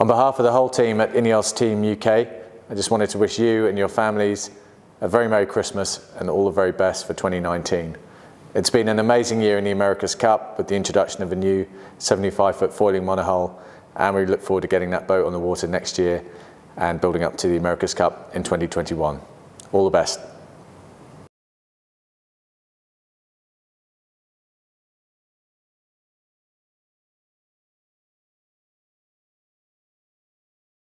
On behalf of the whole team at Ineos Team UK, I just wanted to wish you and your families a very Merry Christmas and all the very best for 2019. It's been an amazing year in the America's Cup with the introduction of a new 75-foot foiling monohull, and we look forward to getting that boat on the water next year and building up to the America's Cup in 2021. All the best.